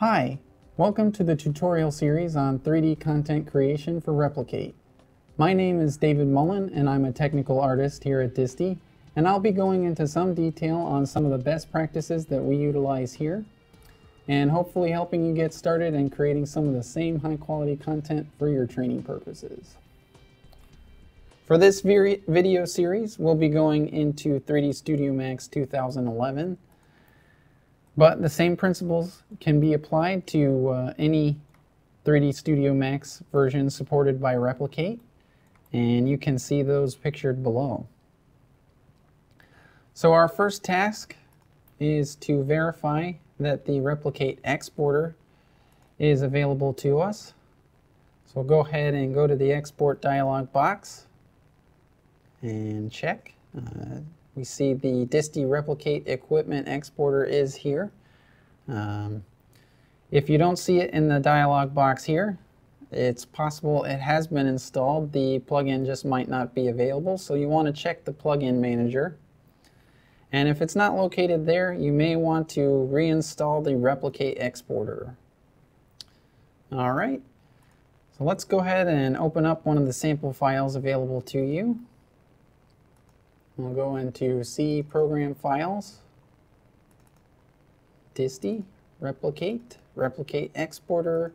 Hi, welcome to the tutorial series on 3D content creation for Replic8. My name is David Mullen and I'm a technical artist here at DISTI and I'll be going into some detail on some of the best practices that we utilize here and hopefully helping you get started and creating some of the same high quality content for your training purposes. For this video series, we'll be going into 3D Studio Max 2011 but the same principles can be applied to uh, any 3D Studio Max version supported by Replic8, and you can see those pictured below. So our first task is to verify that the Replic8 exporter is available to us. So we'll go ahead and go to the export dialog box and check. Uh, we see the DiSTI Replic8 Equipment Exporter is here. Um, if you don't see it in the dialog box here, it's possible it has been installed. The plugin just might not be available, so you want to check the plugin manager. And if it's not located there, you may want to reinstall the Replic8 Exporter. All right, so let's go ahead and open up one of the sample files available to you. We'll go into C Program Files, DiSTI, Replic8, Replic8 Exporter,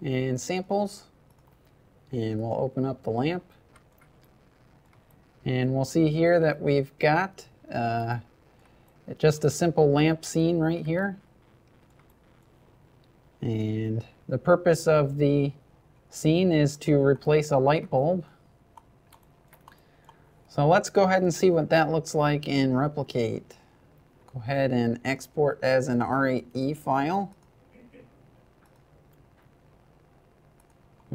and Samples. And we'll open up the lamp. And we'll see here that we've got uh, just a simple lamp scene right here. And the purpose of the scene is to replace a light bulb. So let's go ahead and see what that looks like in Replic8. Go ahead and export as an RAE file.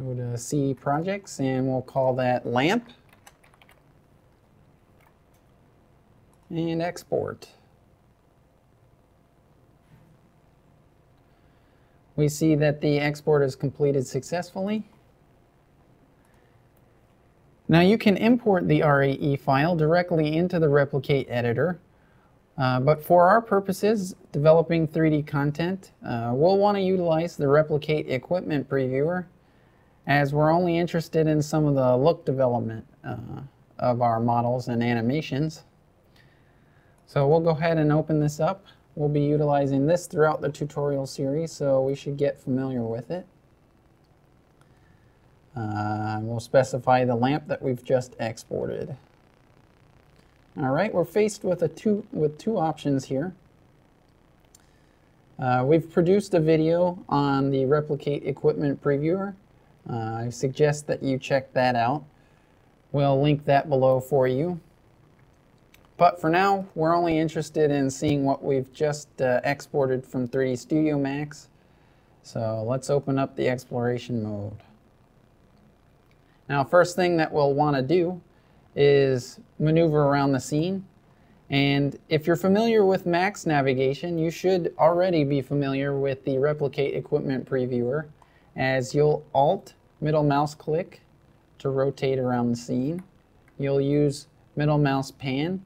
Go to C projects and we'll call that lamp. And export. We see that the export is completed successfully. Now you can import the RAE file directly into the Replic8 editor, uh, but for our purposes, developing 3D content, uh, we'll want to utilize the Replic8 Equipment Previewer as we're only interested in some of the look development uh, of our models and animations. So we'll go ahead and open this up. We'll be utilizing this throughout the tutorial series, so we should get familiar with it. Uh, we'll specify the lamp that we've just exported. All right, we're faced with, a two, with two options here. Uh, we've produced a video on the Replic8 Equipment Previewer. Uh, I suggest that you check that out. We'll link that below for you. But for now, we're only interested in seeing what we've just uh, exported from 3D Studio Max. So let's open up the exploration mode. Now, first thing that we'll want to do is maneuver around the scene. And if you're familiar with Max navigation, you should already be familiar with the Replic8 Equipment Previewer as you'll Alt middle mouse click to rotate around the scene. You'll use middle mouse pan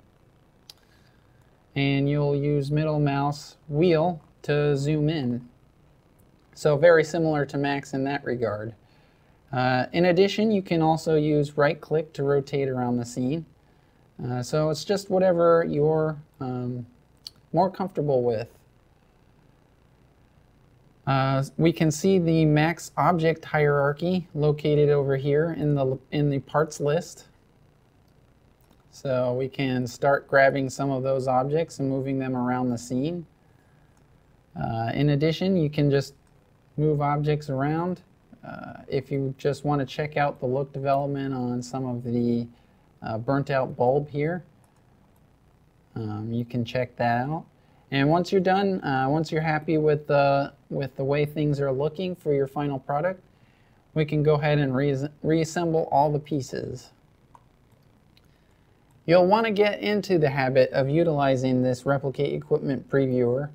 and you'll use middle mouse wheel to zoom in. So very similar to Max in that regard. Uh, in addition, you can also use right click to rotate around the scene. Uh, so it's just whatever you're um, more comfortable with. Uh, we can see the max object hierarchy located over here in the, in the parts list. So we can start grabbing some of those objects and moving them around the scene. Uh, in addition, you can just move objects around uh, if you just want to check out the look development on some of the uh, burnt out bulb here, um, you can check that out. And once you're done, uh, once you're happy with the, with the way things are looking for your final product, we can go ahead and re reassemble all the pieces. You'll want to get into the habit of utilizing this Replic8 Equipment Previewer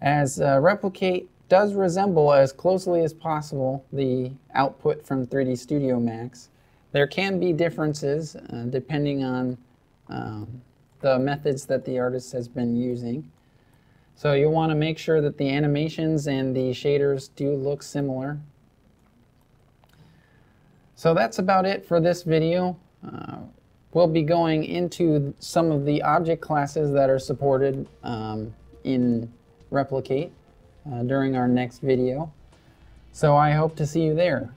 as uh, Replic8 does resemble as closely as possible the output from 3D Studio Max. There can be differences uh, depending on um, the methods that the artist has been using. So you'll want to make sure that the animations and the shaders do look similar. So that's about it for this video. Uh, we'll be going into some of the object classes that are supported um, in Replic8 Uh, during our next video. So I hope to see you there.